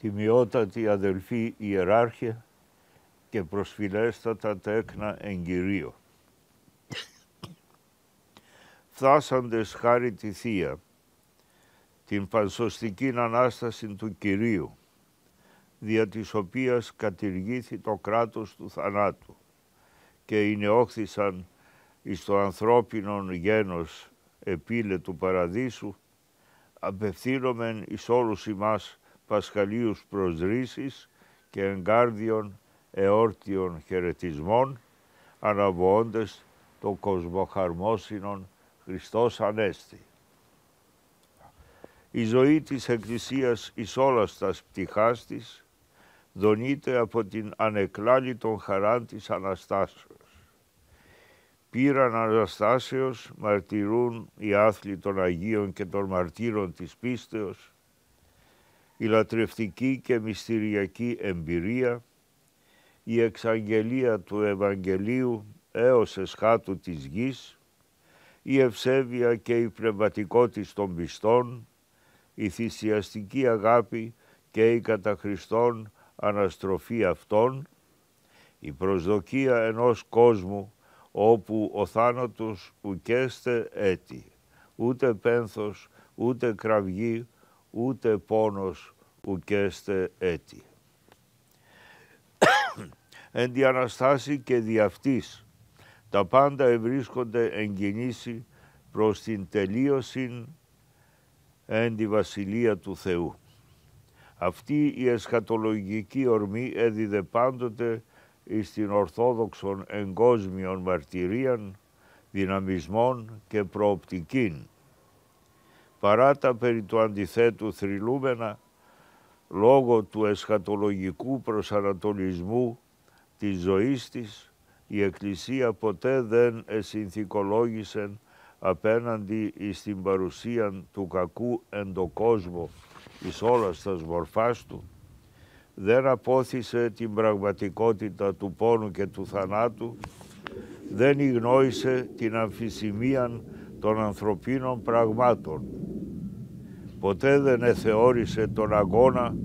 τιμιότατη αδελφοί ιεράρχε και προσφυλέστατα τέκνα εγκυρίο. Φτάσαντες χάρη τη Θεία, την πανσωστική Ανάσταση του Κυρίου, δια της οποίας κατηργήθη το κράτος του θανάτου και είναι όχθησαν εις το ανθρώπινον γένος επίλε του παραδείσου, απευθύνομεν εις όλους ημάς πασχαλίους προσδρήσεις και εγκάρδιων εόρτιων χαιρετισμών, αναβοώντες το κοσμοχαρμόσυνον Χριστός Ανέστη. Η ζωή της Εκκλησίας εις όλας τας πτυχάς της δονείται από την ανεκλάλητον χαράν της Αναστάσεως. Πήραν Αναστάσεως μαρτυρούν οι άθλοι των Αγίων και των μαρτύρων της πίστεως η λατρευτική και μυστηριακή εμπειρία, η εξαγγελία του Ευαγγελίου έως εσχάτου της γης, η ευσέβεια και η πνευματικότητα των πιστών, η θυσιαστική αγάπη και η κατά Χριστόν αναστροφή αυτών, η προσδοκία ενός κόσμου όπου ο θάνατος ουκέστε έτη, ούτε πένθος, ούτε κραυγή, ούτε πόνος ουκέστε έτη. Εν τη Αναστάση και δι' αυτής, τα πάντα ευρίσκονται εν κινήσει προς την τελείωση εν τη Βασιλεία του Θεού. Αυτή η εσχατολογική ορμή έδιδε πάντοτε εις την Ορθόδοξον εγκόσμιον μαρτυρίαν, δυναμισμών και προοπτικήν παρά τα περί του αντιθέτου θρυλούμενα λόγω του εσχατολογικού προσανατολισμού της ζωής της η Εκκλησία ποτέ δεν εσυνθηκολόγησε απέναντι στην παρουσία του κακού εν το κόσμο εις όλας τας μορφάς του δεν απόθυσε την πραγματικότητα του πόνου και του θανάτου δεν υγνώρισε την αμφισημία των ανθρωπίνων πραγμάτων. Ποτέ δεν εθεώρησε τον αγώνα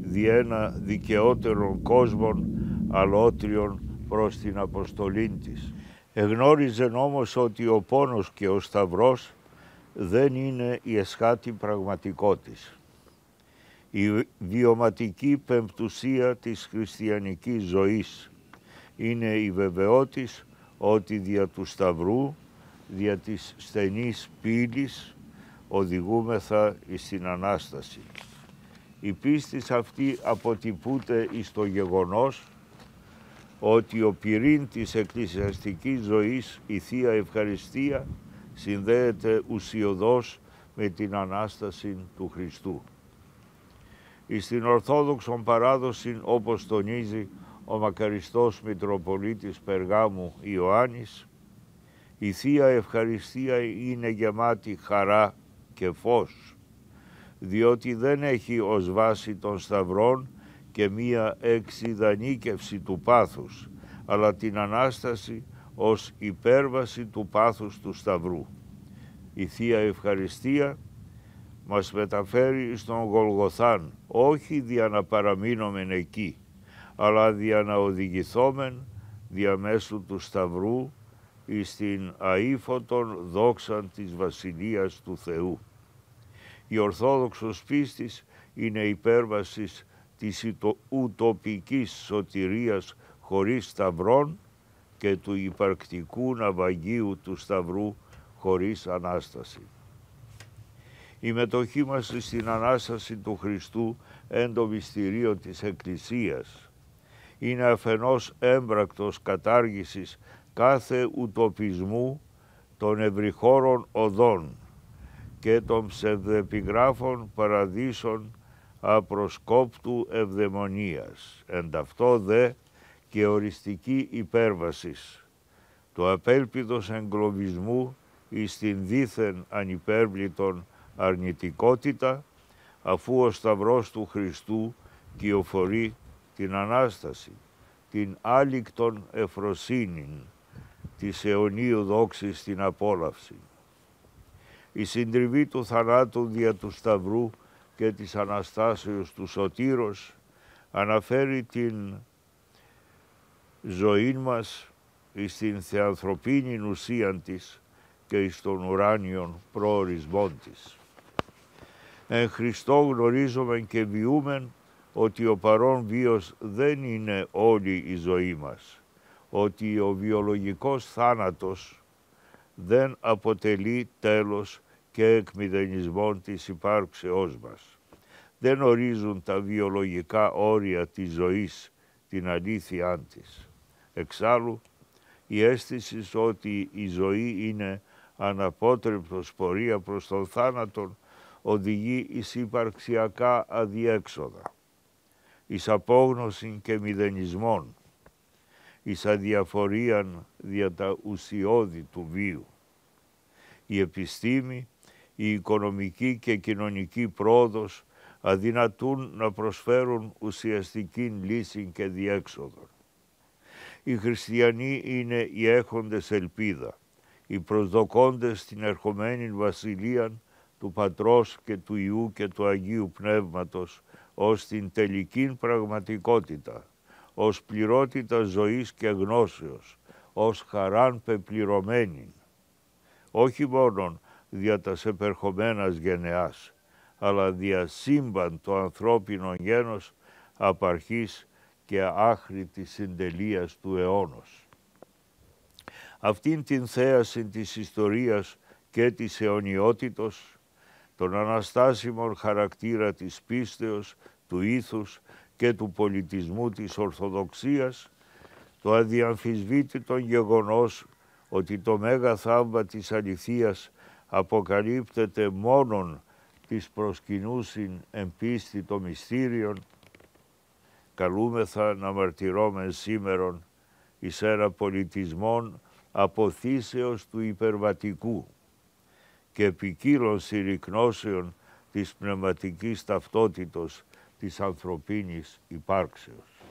δι' ένα δικαιότερων κόσμων αλότριων προς την αποστολή της. Εγνώριζε όμως ότι ο πόνος και ο σταυρός δεν είναι η εσχάτη πραγματικότης. Η βιωματική πεμπτουσία της χριστιανικής ζωής είναι η βεβαιότης ότι δια του σταυρού δια της στενής πύλης οδηγούμεθα στην Ανάσταση. Η πίστη αυτή αποτυπούται εις το γεγονός ότι ο πυρήν της εκκλησιαστικής ζωής, η Θεία Ευχαριστία, συνδέεται ουσιοδός με την Ανάσταση του Χριστού. Στην Ορθόδοξον παράδοση, όπως τονίζει ο μακαριστός Μητροπολίτης Περγάμου Ιωάννης, η Θεία Ευχαριστία είναι γεμάτη χαρά και φως, διότι δεν έχει ως βάση των σταυρών και μία εξειδανίκευση του πάθους, αλλά την Ανάσταση ως υπέρβαση του πάθους του Σταυρού. Η Θεία Ευχαριστία μας μεταφέρει στον Γολγοθάν, όχι δια να παραμείνομεν εκεί, αλλά δια να οδηγηθόμεν διαμέσου του Σταυρού εις την αήφωτον δόξαν της Βασιλείας του Θεού. Η Ορθόδοξος πίστης είναι υπέρβασης της ουτοπικής σωτηρίας χωρίς σταυρών και του υπαρκτικού ναυαγίου του Σταυρού χωρίς Ανάσταση. Η μετοχή μας στην Ανάσταση του Χριστού εν το μυστηρίο της Εκκλησίας είναι αφενός έμπρακτος κατάργησης κάθε ουτοπισμού των ευρυχώρων οδών και των ψευδεπιγράφων παραδείσων απροσκόπτου ευδαιμονίας. Εν ταυτό δε και οριστική υπέρβασης, το απέλπιδος εγκλωβισμού εις την δίθεν ανυπέρβλητον αρνητικότητα αφού ο Σταυρός του Χριστού κυοφορεί την Ανάσταση, την άλικτον εφροσύνην της αιωνίου δόξης στην απόλαυση. Η συντριβή του θανάτου δια του Σταυρού και της Αναστάσεως του Σωτήρος αναφέρει την ζωή μας στην θεανθρωπίνη ουσία της και στον ουράνιον προορισμό της. Εν Χριστώ γνωρίζουμε και βιούμε ότι ο παρόν βίος δεν είναι όλη η ζωή μας, ότι ο βιολογικός θάνατος δεν αποτελεί τέλος και εκμηδενισμό της υπάρξεώς μας. Δεν ορίζουν τα βιολογικά όρια της ζωής την αλήθειά της. Εξάλλου, η αίσθηση ότι η ζωή είναι αναπότρεπτος πορεία προς τον θάνατον οδηγεί εις υπαρξιακά αδιέξοδα, εις απόγνωση και μηδενισμόν, εις αδιαφορίαν δια τα ουσιώδη του βίου. Η επιστήμη, η οικονομική και κοινωνική πρόοδος αδυνατούν να προσφέρουν ουσιαστική λύση και διέξοδο. Οι χριστιανοί είναι οι έχοντες ελπίδα, οι προσδοκώντες την ερχομένη βασιλεία του Πατρός και του Ιού και του Αγίου Πνεύματος ως την τελική πραγματικότητα, ως πληρότητα ζωής και γνώσεως, ως χαράν πεπληρωμένη, όχι μόνον δια τας επερχομένας γενεάς, αλλά δια σύμπαν το ανθρώπινο γένος απαρχής και άχρητης συντελείας του αιώνος. Αυτήν την θέαση της ιστορίας και της αιωνιότητος, τον αναστάσιμον χαρακτήρα της πίστεως, του ήθους και του πολιτισμού της Ορθοδοξίας, το αδιαμφισβήτητο γεγονός ότι το μέγα θαύμα της αληθείας αποκαλύπτεται μόνον της προσκυνούσιν εμπίστη το μυστήριον, καλούμεθα να μαρτυρώμεν σήμερον εις ένα πολιτισμόν αποθήσεως του υπερβατικού και ποικίλων συρρυκνώσεων της πνευματικής ταυτότητος της ανθρωπίνης υπάρξεως.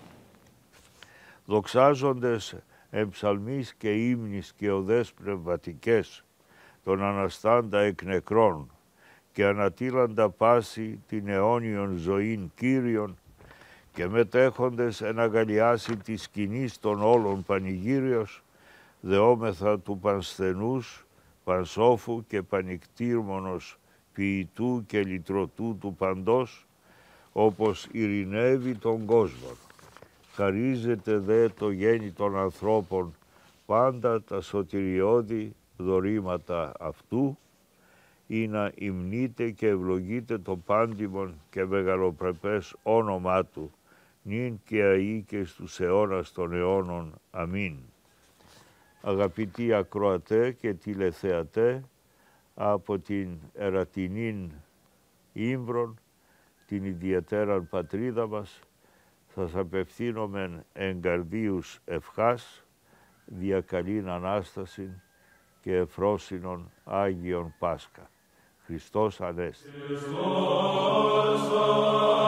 Δοξάζοντες εμψαλμής και ύμνης και οδές πνευματικές των αναστάντα εκ νεκρών και ανατήλαντα πάση την αιώνιον ζωήν Κύριον και μετέχοντες εναγκαλιάσει τη σκηνή των όλων πανηγύριος, δεόμεθα του πανσθενούς, πανσόφου και πανικτήρμονος ποιητού και λυτρωτού του παντός, όπως ειρηνεύει τον κόσμο. Χαρίζεται δε το γέννη των ανθρώπων πάντα τα σωτηριώδη δωρήματα αυτού, ή να υμνείτε και ευλογείτε το πάντιμον και μεγαλοπρεπές όνομά Του, νυν και αεί και στους αιώνας των αιώνων. Αμήν. Αγαπητοί ακροατέ και τηλεθεατέ, από την Ερατινήν Ήμπρον, την ιδιαίτεραν πατρίδα μας, σας απευθύνομεν εγκαρδίους ευχάς, διακαλήν Ανάσταση και εφρόσινον Άγιον Πάσχα. Χριστός Ανέστη. Χριστός Ανέστη.